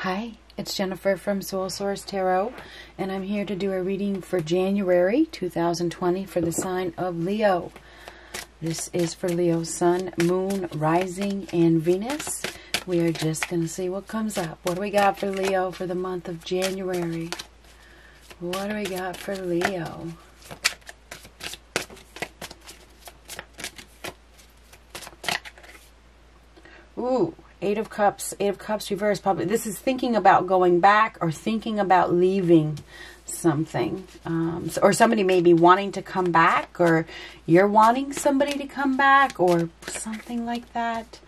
Hi, it's Jennifer from Soul Source Tarot, and I'm here to do a reading for January 2020 for the sign of Leo. This is for Leo Sun, Moon, Rising, and Venus. We are just going to see what comes up. What do we got for Leo for the month of January? What do we got for Leo? Ooh, Eight of Cups, Eight of Cups reverse. Probably this is thinking about going back or thinking about leaving something. Um, or somebody may be wanting to come back or you're wanting somebody to come back or something like that.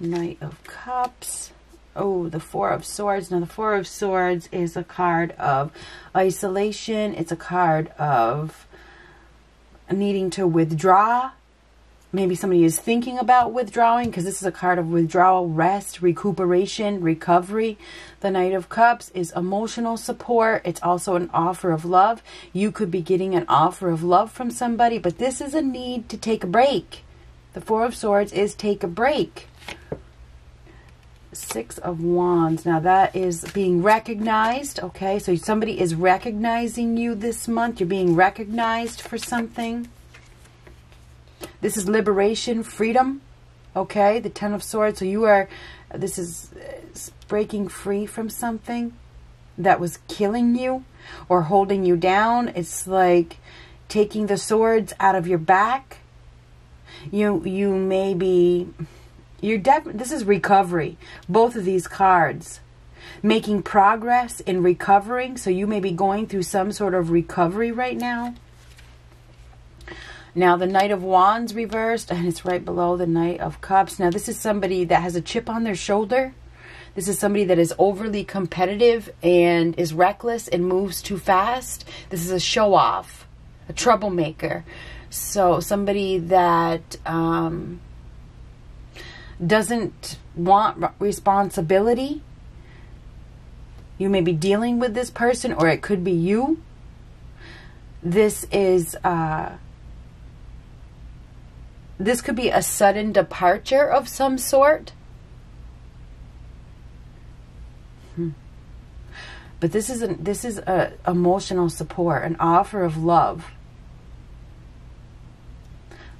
Knight of Cups. Oh, the Four of Swords. Now, the Four of Swords is a card of isolation. It's a card of needing to withdraw maybe somebody is thinking about withdrawing because this is a card of withdrawal, rest, recuperation, recovery. The Knight of Cups is emotional support. It's also an offer of love. You could be getting an offer of love from somebody, but this is a need to take a break. The Four of Swords is take a break. Six of Wands. Now that is being recognized. Okay, so somebody is recognizing you this month. You're being recognized for something. This is liberation, freedom. Okay, the Ten of Swords. So you are, this is uh, breaking free from something that was killing you or holding you down. It's like taking the swords out of your back. You you may be you're def this is recovery. Both of these cards making progress in recovering. So you may be going through some sort of recovery right now. Now, the Knight of Wands reversed, and it's right below the Knight of Cups. Now, this is somebody that has a chip on their shoulder. This is somebody that is overly competitive and is reckless and moves too fast. This is a show-off, a troublemaker. So, somebody that um, doesn't want responsibility. You may be dealing with this person, or it could be you. This is... Uh, this could be a sudden departure of some sort. Hmm. But this is a, this is a emotional support, an offer of love.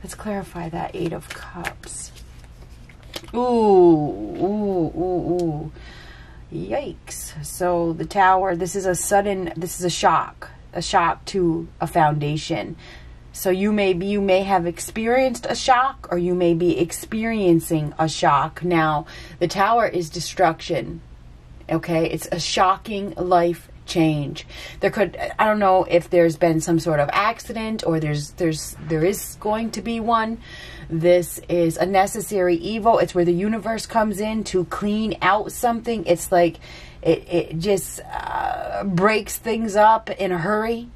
Let's clarify that Eight of Cups. Ooh, ooh, ooh, ooh. Yikes. So the tower, this is a sudden, this is a shock. A shock to a foundation. So you may be, you may have experienced a shock or you may be experiencing a shock. Now, the tower is destruction. Okay? It's a shocking life change. There could I don't know if there's been some sort of accident or there's there's there is going to be one. This is a necessary evil. It's where the universe comes in to clean out something. It's like it, it just uh, breaks things up in a hurry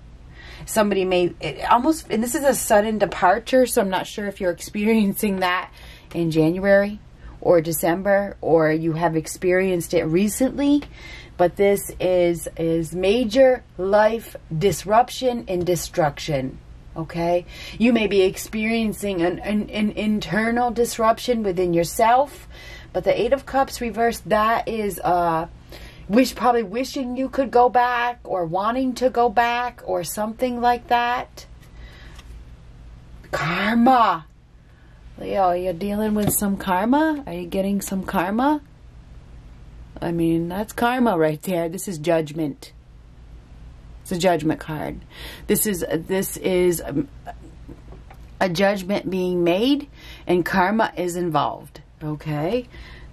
somebody may almost, and this is a sudden departure, so I'm not sure if you're experiencing that in January or December or you have experienced it recently but this is is major life disruption and destruction okay? You may be experiencing an, an, an, internal disruption within yourself but the eight of cups reversed that is uh wish probably wishing you could go back or wanting to go back or something like that. Karma. Leo, you're dealing with some karma? Are you getting some karma? I mean, that's karma right there. This is judgment. It's a judgment card. This is this is um, a judgment being made and karma is involved. Okay?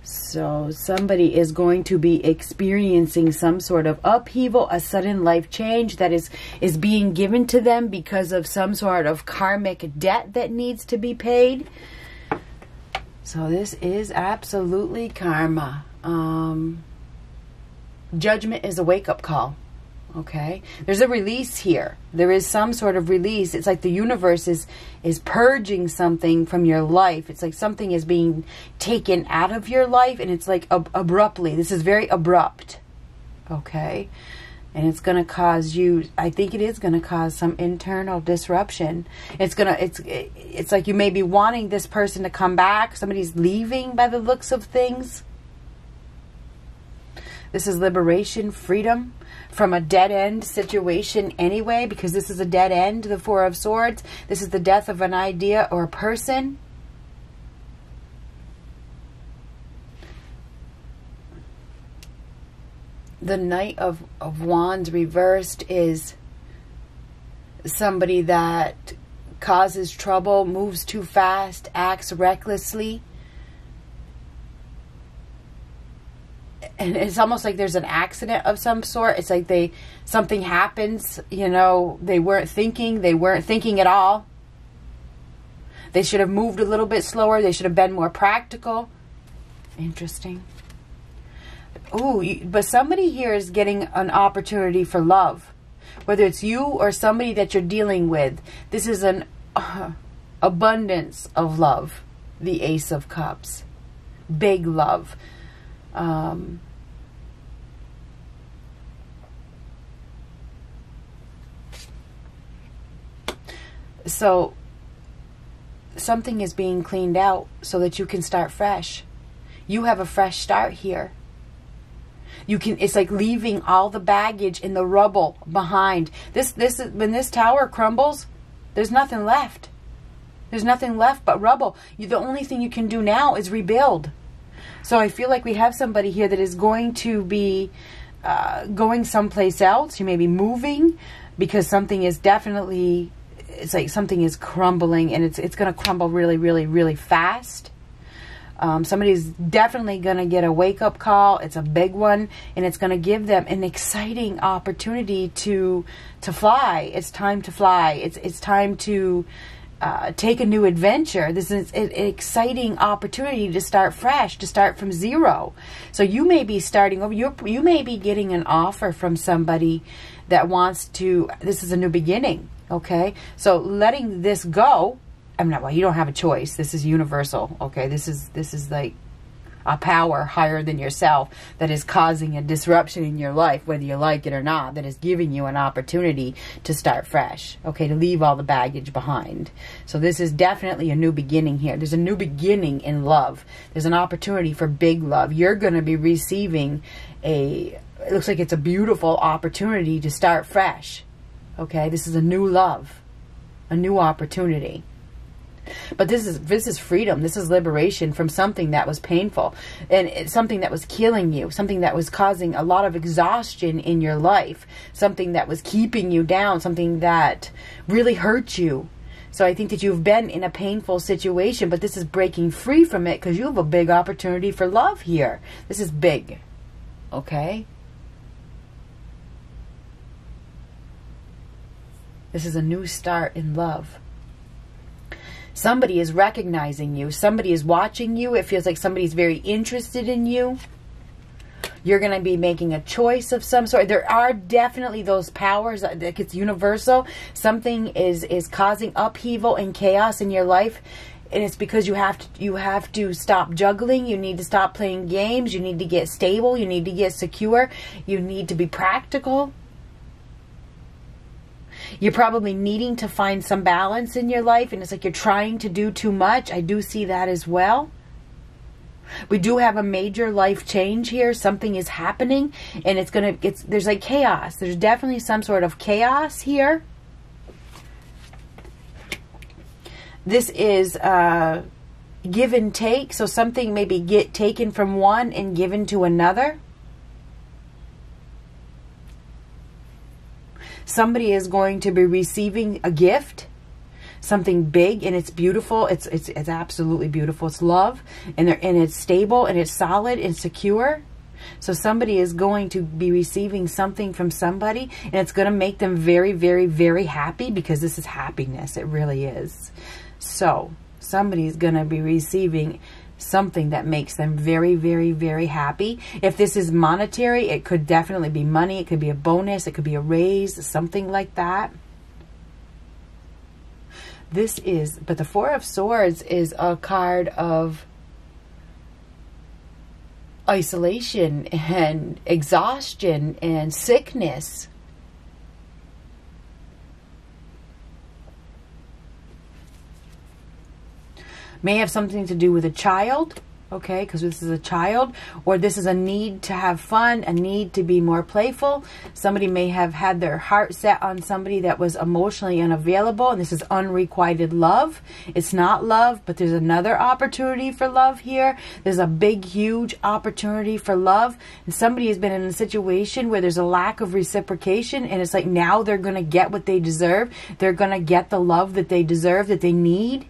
So somebody is going to be experiencing some sort of upheaval, a sudden life change that is, is being given to them because of some sort of karmic debt that needs to be paid. So this is absolutely karma. Um, judgment is a wake-up call. Okay. There's a release here. There is some sort of release. It's like the universe is is purging something from your life. It's like something is being taken out of your life and it's like ab abruptly. This is very abrupt. Okay. And it's going to cause you I think it is going to cause some internal disruption. It's going to it's it's like you may be wanting this person to come back. Somebody's leaving by the looks of things This is liberation, freedom from a dead end situation anyway, because this is a dead end, the Four of Swords. This is the death of an idea or a person. The Knight of, of Wands reversed is somebody that causes trouble, moves too fast, acts recklessly. And it's almost like there's an accident of some sort. It's like they something happens, you know, they weren't thinking, they weren't thinking at all. They should have moved a little bit slower. They should have been more practical. Interesting. Ooh, but somebody here is getting an opportunity for love whether it's you or somebody that you're dealing with. This is an uh, abundance of love, the Ace of Cups. Big love. Um, so something is being cleaned out so that you can start fresh. You have a fresh start here. You can it's like leaving all the baggage in the rubble behind. This this when this tower crumbles, there's nothing left. There's nothing left but rubble. You, the only thing you can do now is rebuild. So I feel like we have somebody here that is going to be uh, going someplace else. You may be moving because something is definitely it's like something is crumbling and it's it's going to crumble really really really fast um, somebody's definitely going to get a wake up call. It's a big one, and it's going to give them an exciting opportunity to to fly. It's time to fly. It's it's time to uh, take a new adventure. This is an exciting opportunity to start fresh, to start from zero. So you may be starting over. You you may be getting an offer from somebody that wants to. This is a new beginning. Okay, so letting this go I'm not well, you don't have a choice. This is universal. Okay. This is this is like a power higher than yourself that is causing a disruption in your life, whether you like it or not, that is giving you an opportunity to start fresh, okay, to leave all the baggage behind. So this is definitely a new beginning here. There's a new beginning in love. There's an opportunity for big love. You're going to be receiving a, it looks like it's a beautiful opportunity to start fresh, okay? This is a new love, a new opportunity. But this is this is freedom. This is liberation from something that was painful and something that was killing you, something that was causing a lot of exhaustion in your life, something that was keeping you down, something that really hurt you. So I think that you've been in a painful situation, but this is breaking free from it because you have a big opportunity for love here. This is big. Okay? This is a new start in love somebody is recognizing you. Somebody is watching you. It feels like somebody's very interested in you. You're going to be making a choice of some sort. There are definitely those powers that it's universal. Something is is causing upheaval and chaos in your life and it's because you have to you have to stop juggling you need to stop playing games you need to get stable you need to get secure you need to be practical you're probably needing to find some balance in your life and it's like you're trying to do too much. I do see that as well. We do have a major life change here. Something is happening and it's going to, it's, there's like chaos. There's definitely some sort of chaos here. This is, uh, give and take. So something maybe get taken from one and given to another. Somebody is going to be receiving a gift something big and it's beautiful. It's it's it's absolutely beautiful. It's love and they're and it's stable and it's solid and secure. So somebody is going to be receiving something from somebody and it's going to make them very very very happy because this is happiness. It really is. So somebody's going to be receiving something that makes them very, very, very happy. If this is monetary, it could definitely be money. It could be a bonus. It could be a raise, something like that. This is, but the Four of Swords is a card of isolation and exhaustion and sickness. May have something to do with a child okay because this is a child or this is a need to have fun a need to be more playful. Somebody may have had their heart set on somebody that was emotionally unavailable and this is unrequited love. It's not love but there's another opportunity for love here. There's a big huge opportunity for love. And somebody has been in a situation where there's a lack of reciprocation and it's like now they're going to get what they deserve. They're going to get the love that they deserve that they need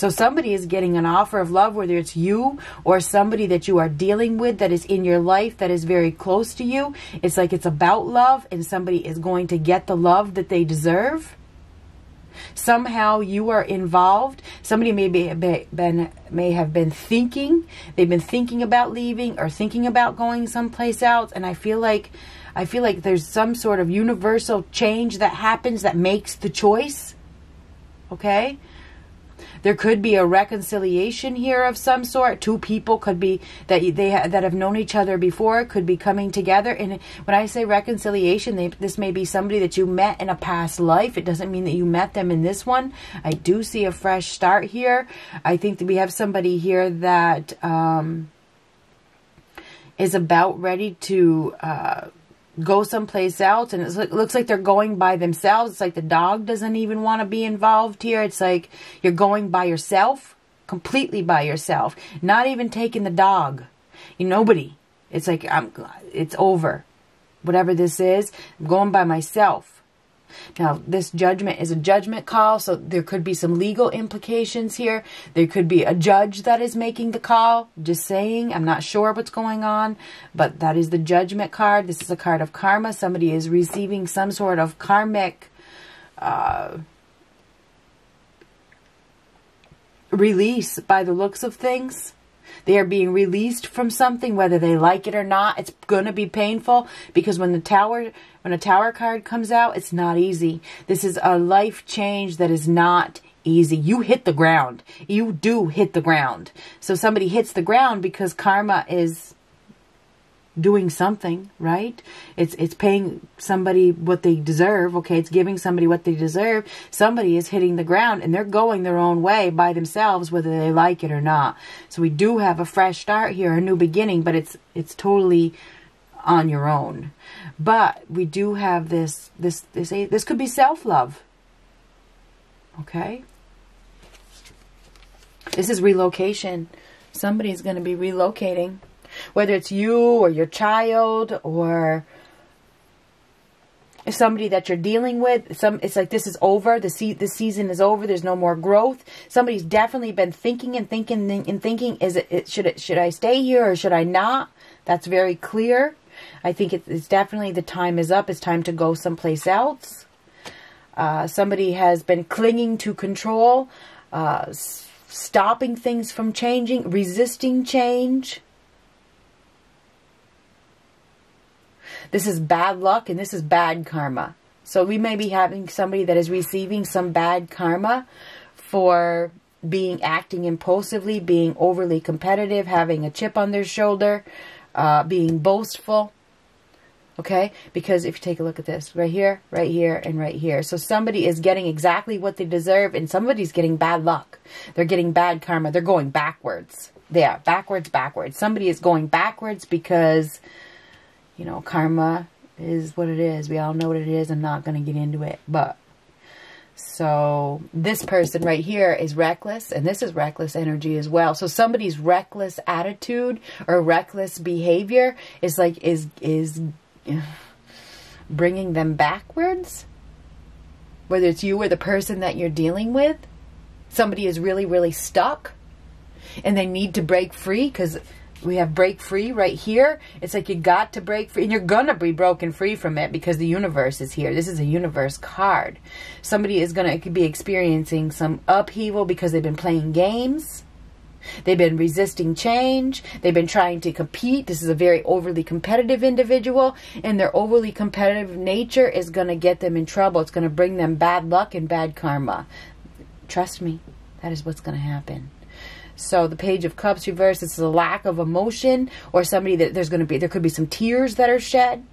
So somebody is getting an offer of love, whether it's you or somebody that you are dealing with that is in your life that is very close to you. It's like it's about love and somebody is going to get the love that they deserve. Somehow you are involved. Somebody may be been may have been thinking. They've been thinking about leaving or thinking about going someplace else. And I feel like I feel like there's some sort of universal change that happens that makes the choice. Okay? There could be a reconciliation here of some sort. Two people could be that they ha- that have known each other before could be coming together. And when I say reconciliation, they, this may be somebody that you met in a past life. It doesn't mean that you met them in this one. I do see a fresh start here. I think that we have somebody here that um, is about ready to. Uh, go someplace else and it looks like they're going by themselves. It's like the dog doesn't even want to be involved here. It's like you're going by yourself completely by yourself not even taking the dog. You nobody. It's like i'm it's over. Whatever this is i'm going by myself now, this judgment is a judgment call, so there could be some legal implications here. There could be a judge that is making the call. Just saying, I'm not sure what's going on, but that is the judgment card. This is a card of karma. Somebody is receiving some sort of karmic uh, release by the looks of things. They are being released from something, whether they like it or not. It's going to be painful because when the tower, when a tower card comes out, it's not easy. This is a life change that is not easy. You hit the ground. You do hit the ground. So somebody hits the ground because karma is doing something, right? It's it's paying somebody what they deserve, okay? It's giving somebody what they deserve. Somebody is hitting the ground and they're going their own way by themselves whether they like it or not. So we do have a fresh start here, a new beginning, but it's it's totally on your own. But we do have this this this this could be self-love. Okay? This is relocation. Somebody's going to be relocating whether it's you or your child or somebody that you're dealing with some it's like this is over the se- the season is over there's no more growth. Somebody's definitely been thinking and thinking and thinking is it, it should it should I stay here or should I not? That's very clear. I think it's definitely the time is up it's time to go someplace else. Uh, somebody has been clinging to control uh, stopping things from changing resisting change This is bad luck and this is bad karma. So we may be having somebody that is receiving some bad karma for being acting impulsively, being overly competitive, having a chip on their shoulder, uh, being boastful. Okay? Because if you take a look at this, right here, right here, and right here. So somebody is getting exactly what they deserve, and somebody's getting bad luck. They're getting bad karma. They're going backwards. Yeah, backwards, backwards. Somebody is going backwards because you know, karma is what it is. We all know what it is. I'm not going to get into it. But, so this person right here is reckless. And this is reckless energy as well. So somebody's reckless attitude or reckless behavior is like, is, is bringing them backwards. Whether it's you or the person that you're dealing with. Somebody is really, really stuck. And they need to break free because we have break free right here. It's like you got to break free, and you're gonna be broken free from it because the universe is here. This is a universe card. Somebody is gonna be experiencing some upheaval because they've been playing games. They've been resisting change. They've been trying to compete. This is a very overly competitive individual, and their overly competitive nature is going to get them in trouble. It's going to bring them bad luck and bad karma. Trust me, that is what's going to happen. So the Page of Cups reversed, is a lack of emotion or somebody that there's going to be, there could be some tears that are shed.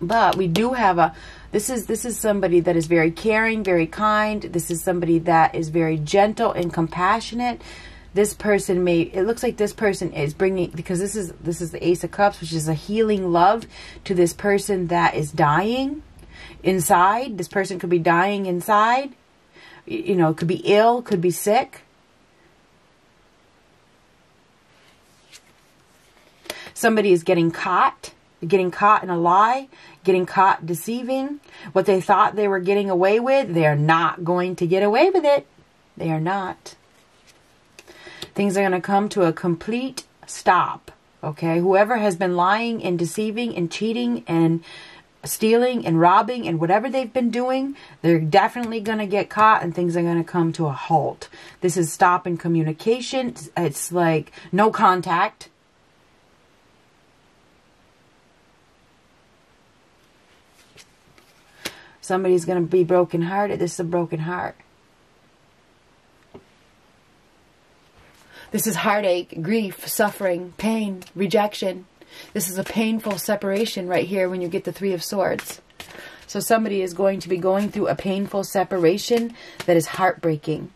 But we do have a This is this is somebody that is very caring, very kind. This is somebody that is very gentle and compassionate. This person may it looks like this person is bringing because this is this is the ace of cups which is a healing love to this person that is dying inside. This person could be dying inside. You know, could be ill, could be sick. Somebody is getting caught, getting caught in a lie, getting caught deceiving. What they thought they were getting away with, they are not going to get away with it. They are not. Things are going to come to a complete stop. Okay? Whoever has been lying and deceiving and cheating and stealing and robbing and whatever they've been doing, they're definitely going to get caught and things are going to come to a halt. This is stop in communication. It's like no contact. Somebody's going to be brokenhearted. This is a broken heart. This is heartache, grief, suffering, pain, rejection. This is a painful separation right here when you get the Three of Swords. So somebody is going to be going through a painful separation that is heartbreaking.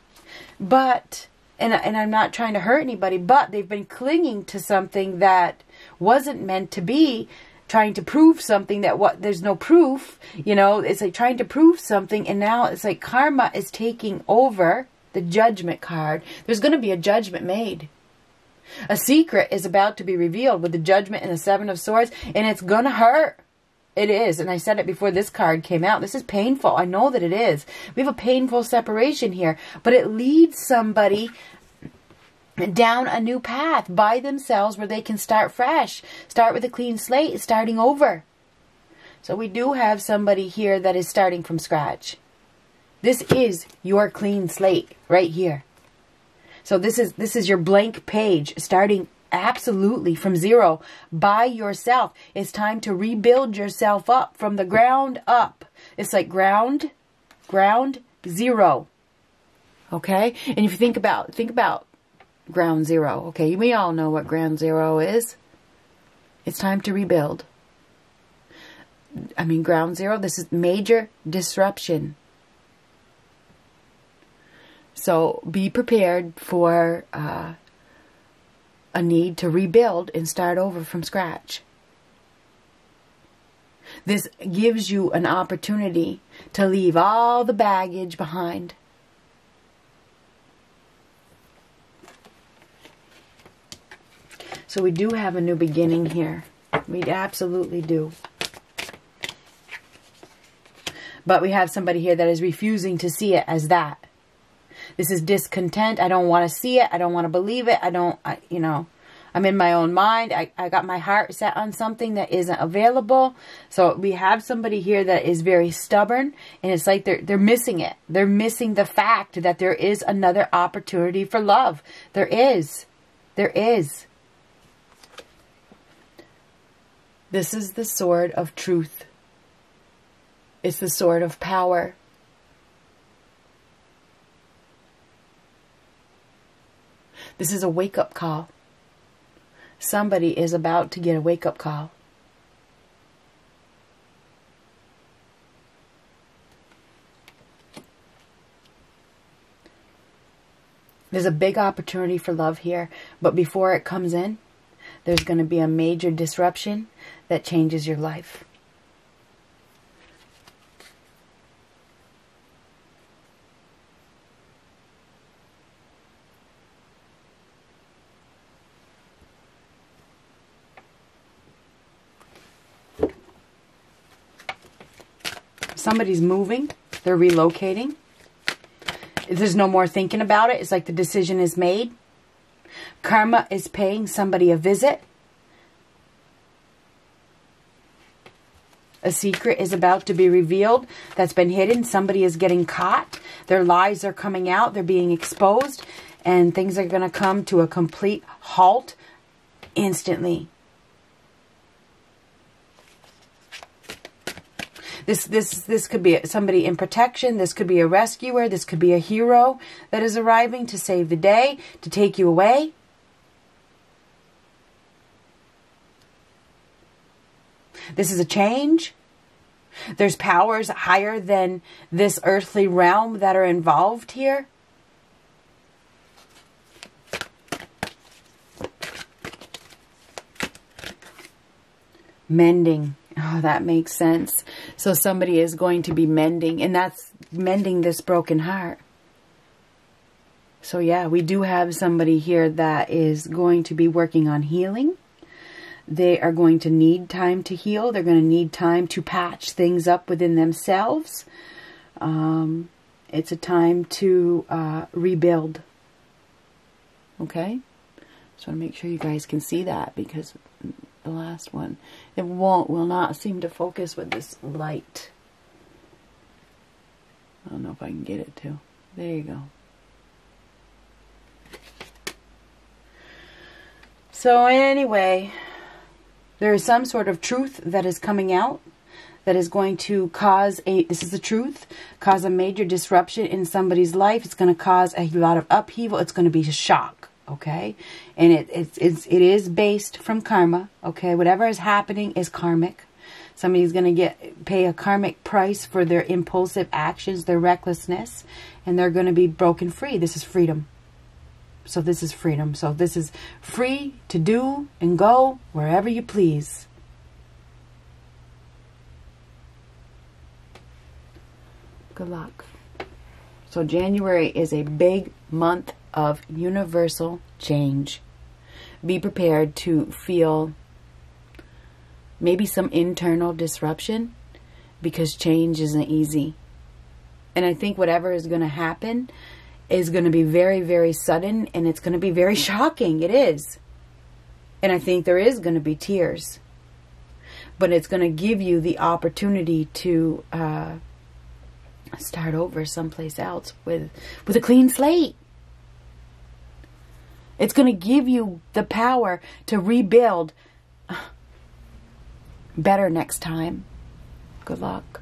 But, and, and I'm not trying to hurt anybody, but they've been clinging to something that wasn't meant to be trying to prove something that what there's no proof you know it's like trying to prove something and now it's like karma is taking over the judgment card there's going to be a judgment made a secret is about to be revealed with the judgment and the seven of swords, and it's gonna hurt. It is, and I said it before this card came out. This is painful. I know that it is. We have a painful separation here, but it leads somebody down a new path by themselves where they can start fresh, start with a clean slate, starting over. So we do have somebody here that is starting from scratch. This is your clean slate right here. So this is this is your blank page starting absolutely from zero by yourself. It's time to rebuild yourself up from the ground up. It's like ground ground zero. Okay? And if you think about think about ground zero, okay? We all know what ground zero is. It's time to rebuild. I mean, ground zero, this is major disruption. So be prepared for uh, a need to rebuild and start over from scratch. This gives you an opportunity to leave all the baggage behind. So we do have a new beginning here. We absolutely do. But we have somebody here that is refusing to see it as that. This is discontent. I don't want to see it. I don't want to believe it. I don't, I, you know, I'm in my own mind. I, I got my heart set on something that isn't available. So we have somebody here that is very stubborn and it's like they're, they're missing it. They're missing the fact that there is another opportunity for love. There is. There is. This is the sword of truth. It's the sword of power. This is a wake up call. Somebody is about to get a wake up call. There's a big opportunity for love here, but before it comes in, there's going to be a major disruption that changes your life. somebody's moving, they're relocating. There's no more thinking about it. It's like the decision is made. Karma is paying somebody a visit. A secret is about to be revealed that's been hidden. Somebody is getting caught. Their lies are coming out. They're being exposed. And things are going to come to a complete halt instantly. This this this could be somebody in protection. This could be a rescuer. This could be a hero that is arriving to save the day, to take you away. This is a change. There's powers higher than this earthly realm that are involved here. Mending. Oh, that makes sense. So somebody is going to be mending, and that's mending this broken heart. So yeah, we do have somebody here that is going to be working on healing. They are going to need time to heal. They're going to need time to patch things up within themselves. Um, it's a time to uh, rebuild. Okay? Just want to make sure you guys can see that because the last one, it won't, will not seem to focus with this light. I don't know if I can get it to. There you go. So anyway, there is some sort of truth that is coming out that is going to cause a, this is the truth, cause a major disruption in somebody's life. It's going to cause a lot of upheaval. It's going to be a shock. Okay. And it, it's, it's, it is based from karma. Okay. Whatever is happening is karmic. Somebody's going to get, pay a karmic price for their impulsive actions, their recklessness, and they're going to be broken free. This is freedom. So this is freedom. So this is free to do and go wherever you please. Good luck. So January is a big month of universal change. Be prepared to feel maybe some internal disruption because change isn't easy. And I think whatever is going to happen is going to be very, very sudden and it's going to be very shocking. It is. And I think there is going to be tears. But it's going to give you the opportunity to uh, start over someplace else with, with a clean slate. It's going to give you the power to rebuild better next time. Good luck.